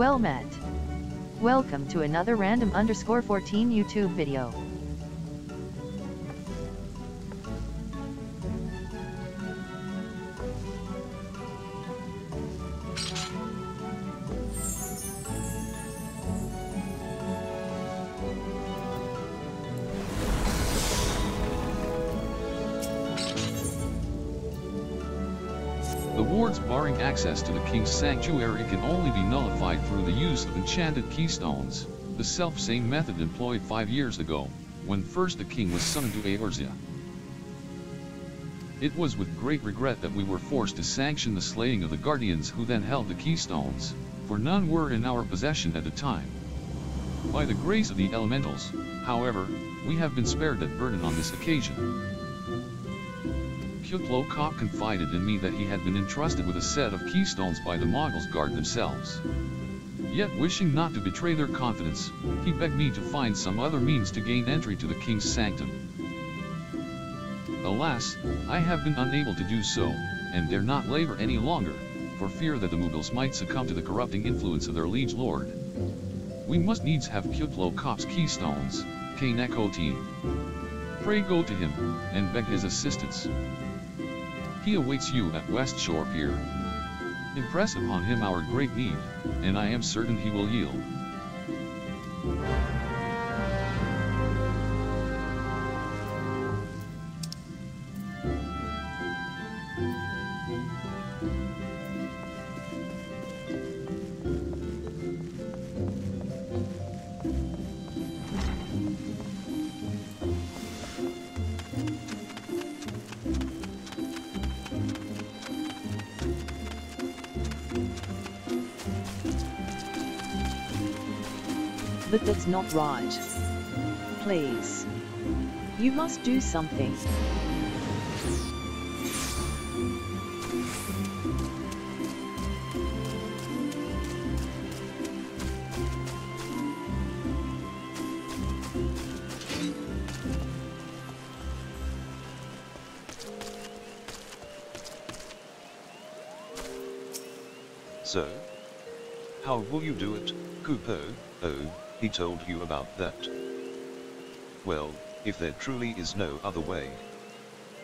Well met. Welcome to another random underscore 14 YouTube video. Access to the king's sanctuary can only be nullified through the use of enchanted keystones, the self-same method employed five years ago, when first the king was summoned to Eorzea. It was with great regret that we were forced to sanction the slaying of the guardians who then held the keystones, for none were in our possession at the time. By the grace of the elementals, however, we have been spared that burden on this occasion. Kuplo Kopp confided in me that he had been entrusted with a set of keystones by the Mongols guard themselves. Yet wishing not to betray their confidence, he begged me to find some other means to gain entry to the king's sanctum. Alas, I have been unable to do so, and dare not labor any longer, for fear that the Moogles might succumb to the corrupting influence of their liege lord. We must needs have Kuplo Kopp's keystones, Kanekotin. Pray go to him, and beg his assistance. He awaits you at West Shore Pier. Impress upon him our great need, and I am certain he will yield. But that's not right. Please. You must do something. So? How will you do it, Kupo? Oh, he told you about that. Well, if there truly is no other way.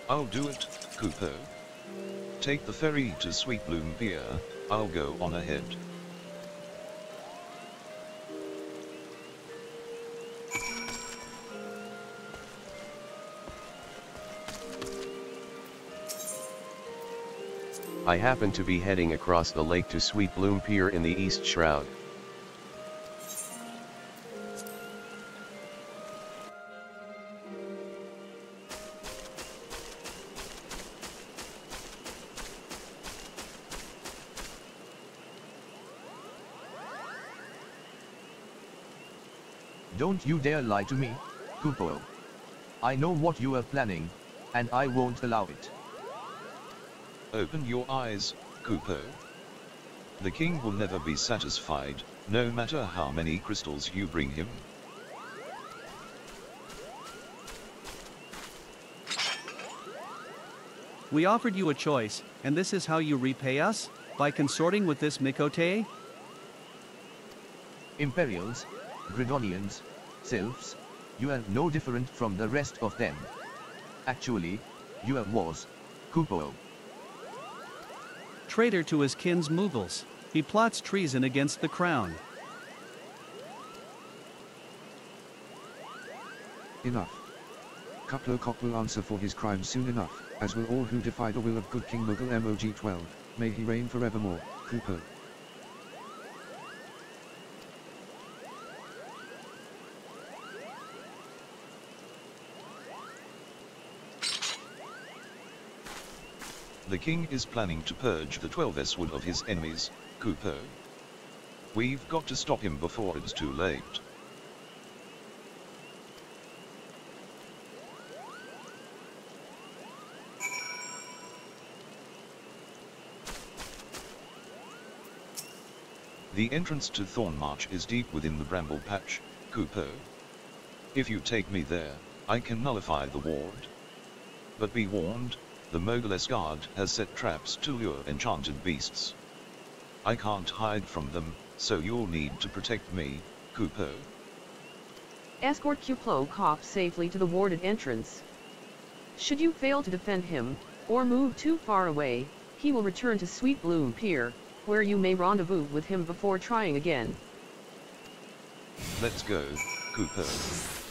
I'll do it, Kupo. Take the ferry to Sweetbloom Pier, I'll go on ahead. I happen to be heading across the lake to Sweetbloom Pier in the East Shroud. Don't you dare lie to me, Kupo. I know what you are planning, and I won't allow it. Open your eyes, Kupo. The king will never be satisfied, no matter how many crystals you bring him. We offered you a choice, and this is how you repay us? By consorting with this Miqo'te? Imperials, Gridanians, Sylphs, you are no different from the rest of them. Actually, you are was, Kupo. Traitor to his kin's Moogles, he plots treason against the crown. Enough. Kuplo Kopp will answer for his crimes soon enough, as will all who defy the will of good King Moggle Mog-12, may he reign forevermore, Kupo. The king is planning to purge the Twelveswood of his enemies, Kupo. We've got to stop him before it's too late. The entrance to Thornmarch is deep within the bramble patch, Kupo. If you take me there, I can nullify the ward. But be warned, the Mogul's guard has set traps to lure enchanted beasts. I can't hide from them, So you'll need to protect me, Kupo. Escort Kuplo Kopp safely to the warded entrance. Should you fail to defend him, or move too far away, he will return to Sweetbloom Pier, where you may rendezvous with him before trying again. Let's go, Kupo.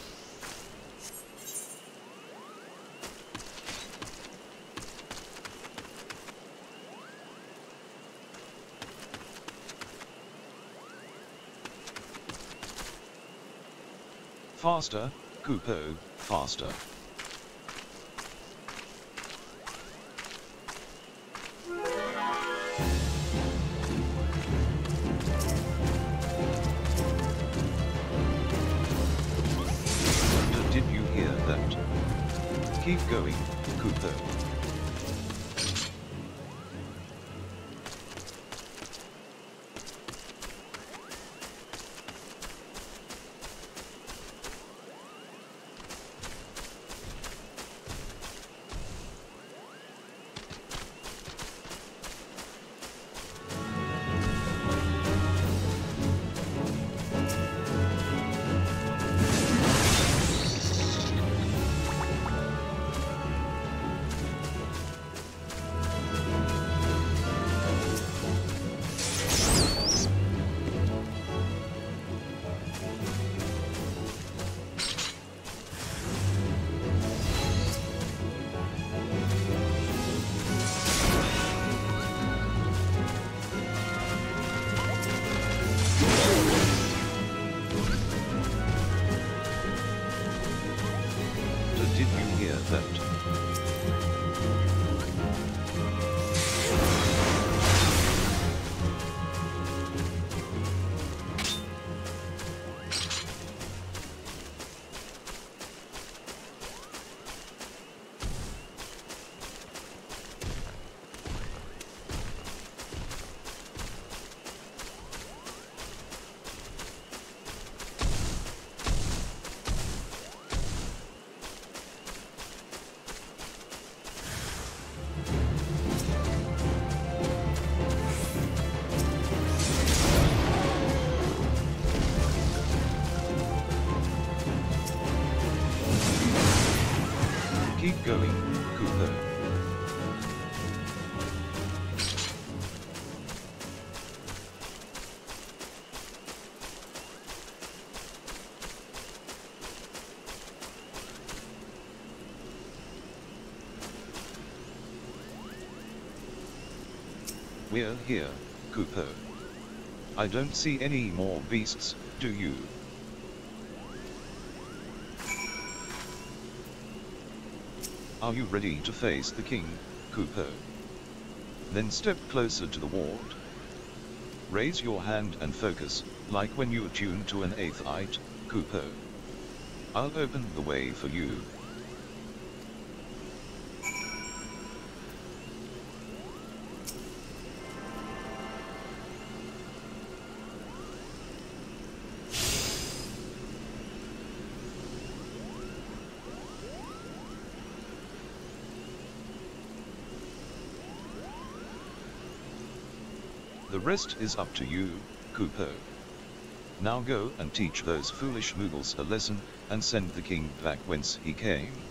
Faster, Kupo, faster. Did you hear that? Keep going, Kupo. That? Going. We're here, Kupo. I don't see any more beasts, do you? Are you ready to face the king, Kupo? Then step closer to the ward. Raise your hand and focus, like when you attune to an aetheryte, Kupo. I'll open the way for you. Rest is up to you, Kupo. Now go and teach those foolish Moogles a lesson, and send the king back whence he came.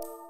you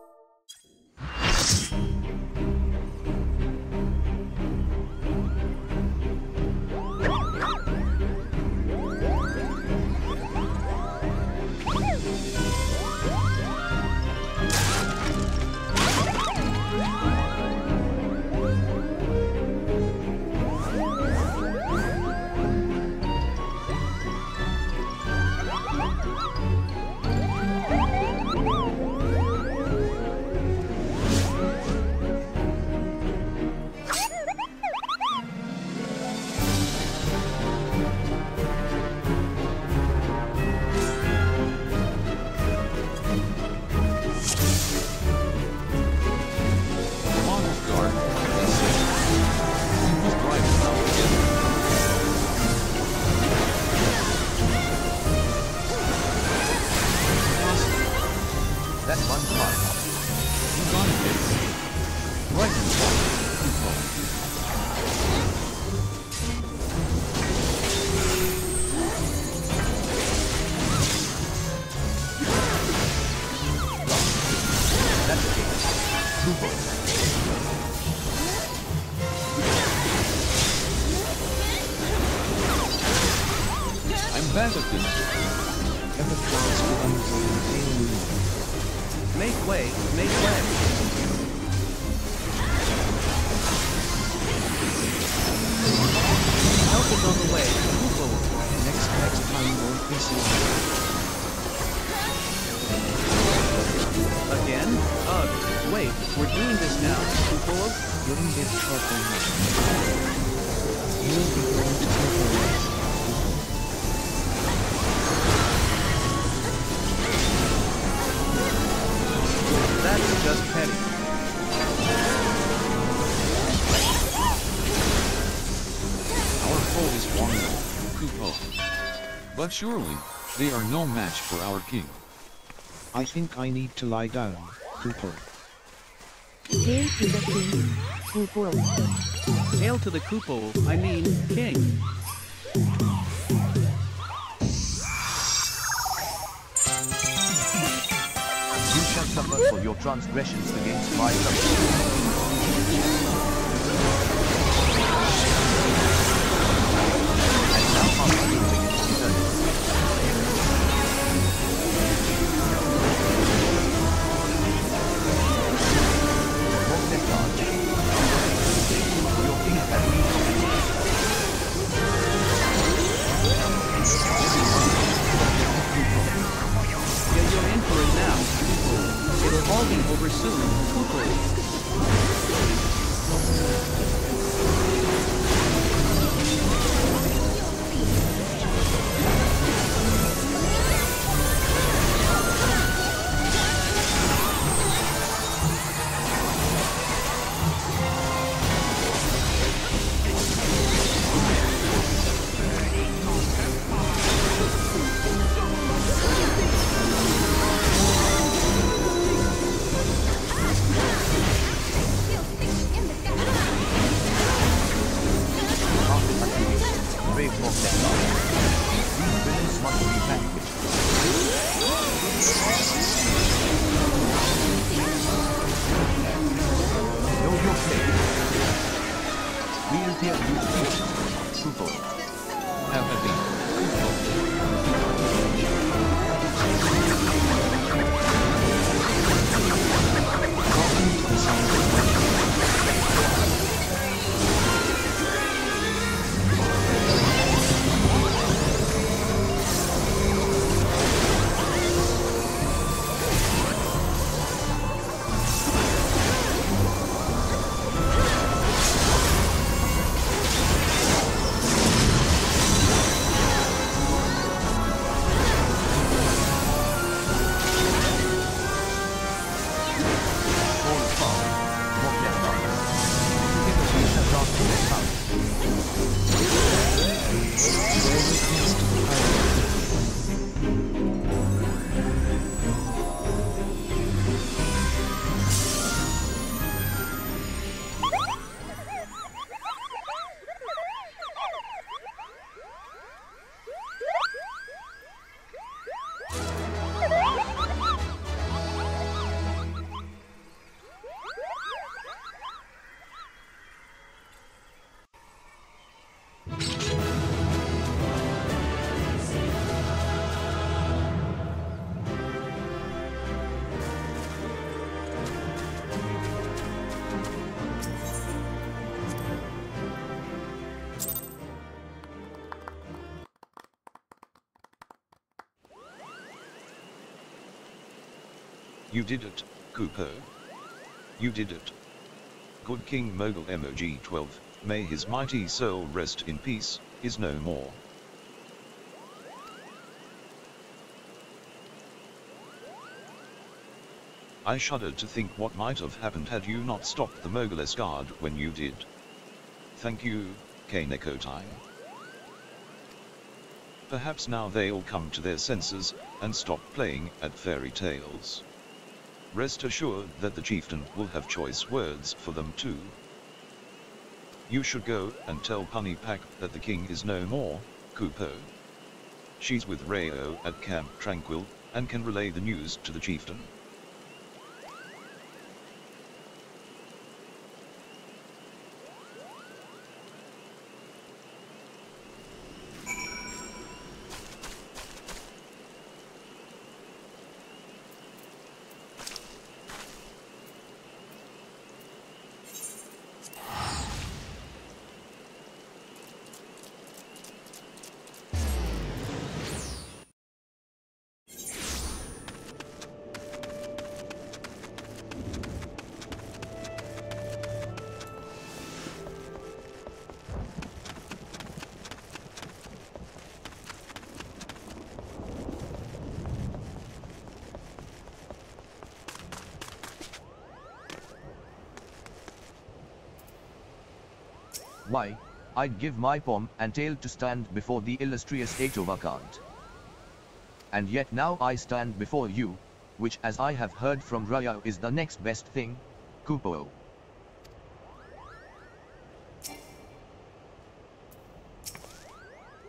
Make way, make way. Help is on the way. Kupo. Next next time won't be so Again? Ugh. Wait, we're doing this now. Kupo? You're in big trouble. You'll be But surely, they are no match for our king. I think I need to lie down, Kupo. Hail to the king, Kupo. Hail to the Kupo, I mean, king. You shall suffer for your transgressions against my covenant. You did it, Kupo. You did it. Good King Moggle Mog 12, may his mighty soul rest in peace, is no more. I shuddered to think what might have happened had you not stopped the Mogglesguard when you did. Thank you, Kaneko time. Perhaps now they'll come to their senses, and stop playing at fairy tales. Rest assured that the chieftain will have choice words for them too. You should go and tell Punny Pack that the king is no more, Kupo. She's with Rayo at Camp Tranquil, and can relay the news to the chieftain. Why, I'd give my palm and tail to stand before the illustrious Atovakant. And yet now I stand before you, which as I have heard from Raya is the next best thing, Kupo.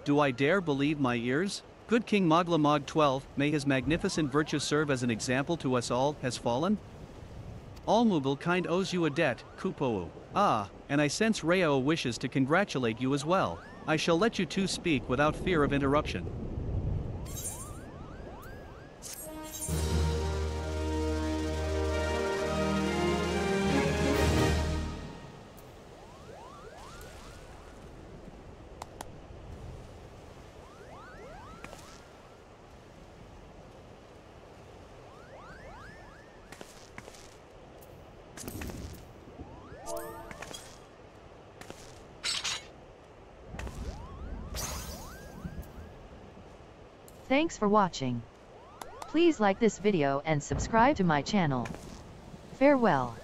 Do I dare believe my ears? Good King Moggle Mog 12, may his magnificent virtue serve as an example to us all, has fallen? All Moogle kind owes you a debt, Kupo. Ah, and I sense Rao wishes to congratulate you as well. I shall let you two speak without fear of interruption. Thanks for watching. Please like this video and subscribe to my channel. Farewell.